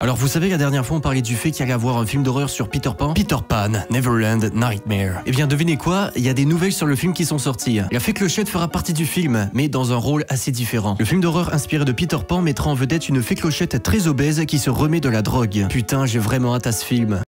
Alors vous savez la dernière fois on parlait du fait qu'il allait avoir un film d'horreur sur Peter Pan? Peter Pan, Neverland, Nightmare. Eh bien devinez quoi, il y a des nouvelles sur le film qui sont sorties. La fée clochette fera partie du film, mais dans un rôle assez différent. Le film d'horreur inspiré de Peter Pan mettra en vedette une fée clochette très obèse qui se remet de la drogue. Putain j'ai vraiment hâte à ce film.